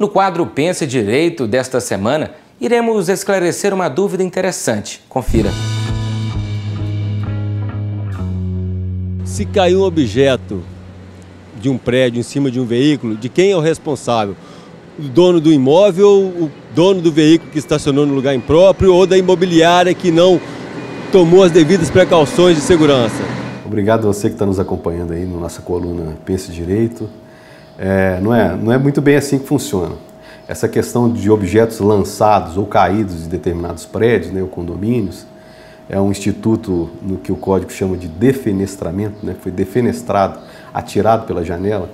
No quadro Pense Direito desta semana, iremos esclarecer uma dúvida interessante. Confira. Se cair um objeto de um prédio em cima de um veículo, de quem é o responsável? O dono do imóvel, o dono do veículo que estacionou no lugar impróprio ou da imobiliária que não tomou as devidas precauções de segurança? Obrigado a você que está nos acompanhando aí na nossa coluna Pense Direito. É, não, é, não é muito bem assim que funciona. Essa questão de objetos lançados ou caídos de determinados prédios, né, ou condomínios, é um instituto no que o código chama de defenestramento, né, foi defenestrado, atirado pela janela,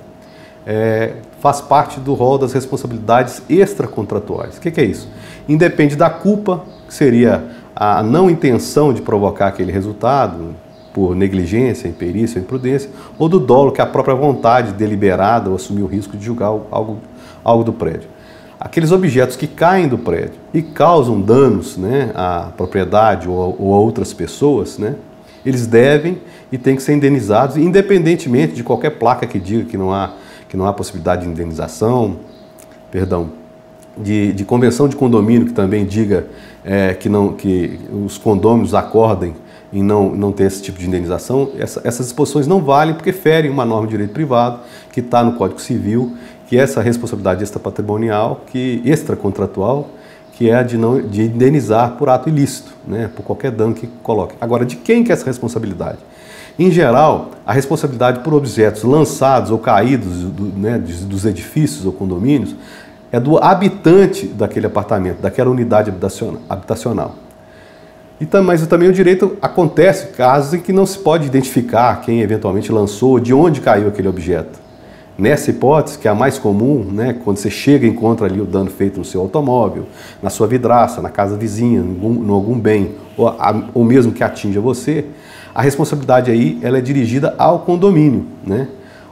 é, faz parte do rol das responsabilidades extracontratuais. O que, que é isso? Independe da culpa, que seria a não intenção de provocar aquele resultado, por negligência, imperícia, imprudência, ou do dolo, que é a própria vontade deliberada ou assumir o risco de julgar algo, algo do prédio. Aqueles objetos que caem do prédio e causam danos né, à propriedade ou, ou a outras pessoas, né, eles devem e têm que ser indenizados, independentemente de qualquer placa que diga que não há, que não há possibilidade de indenização, perdão, de, de convenção de condomínio que também diga é, que, não, que os condôminos acordem em não, não ter esse tipo de indenização, essa, essas disposições não valem porque ferem uma norma de direito privado que está no Código Civil, que é essa responsabilidade extrapatrimonial, que, extracontratual, que é a de, não, de indenizar por ato ilícito, né, por qualquer dano que coloque. Agora, de quem que é essa responsabilidade? Em geral, a responsabilidade por objetos lançados ou caídos do, né, dos edifícios ou condomínios é do habitante daquele apartamento, daquela unidade habitacional. E, mas também o direito acontece casos em que não se pode identificar quem eventualmente lançou, de onde caiu aquele objeto. Nessa hipótese, que é a mais comum, né, quando você chega e encontra ali o dano feito no seu automóvel, na sua vidraça, na casa vizinha, em algum, em algum bem, ou, a, ou mesmo que atinja você, a responsabilidade aí ela é dirigida ao condomínio. Né?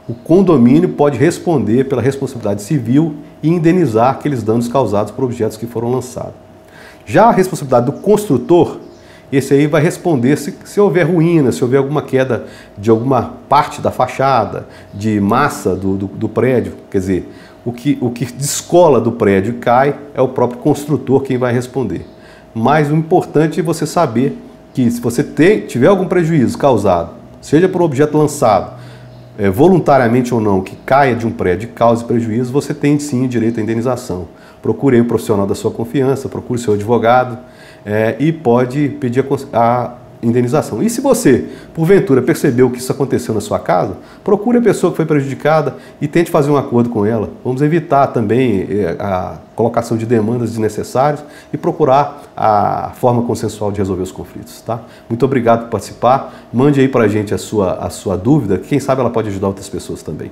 O condomínio pode responder pela responsabilidade civil e indenizar aqueles danos causados por objetos que foram lançados. Já a responsabilidade do construtor esse aí vai responder se, se houver ruína, se houver alguma queda de alguma parte da fachada, de massa do, do, do prédio. Quer dizer, o que, o que descola do prédio e cai é o próprio construtor quem vai responder. Mas o importante é você saber que se você tiver algum prejuízo causado, seja por objeto lançado, é, voluntariamente ou não, que caia de um prédio e cause prejuízo, você tem sim direito à indenização. Procure o profissional da sua confiança, procure seu advogado é, e pode pedir a, a, indenização. E se você, porventura, percebeu que isso aconteceu na sua casa, procure a pessoa que foi prejudicada e tente fazer um acordo com ela. Vamos evitar também é, a colocação de demandas desnecessárias e procurar a forma consensual de resolver os conflitos. Tá? Muito obrigado por participar. Mande aí para a gente a sua, a sua dúvida, quem sabe ela pode ajudar outras pessoas também.